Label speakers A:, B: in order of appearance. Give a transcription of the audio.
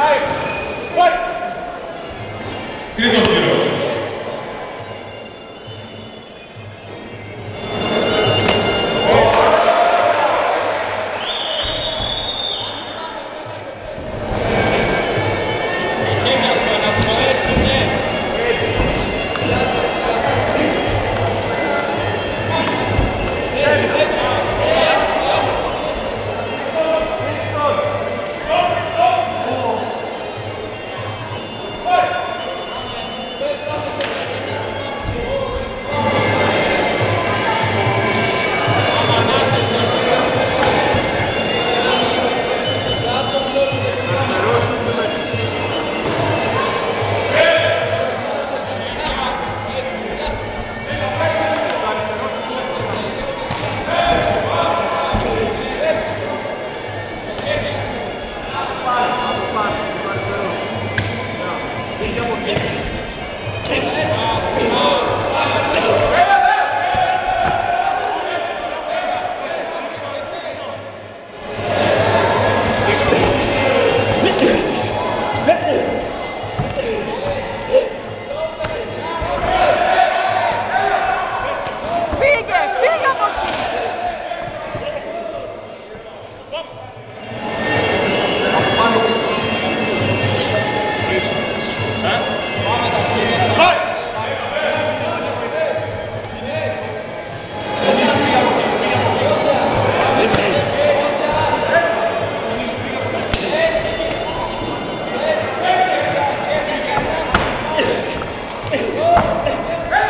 A: Nice. Ready?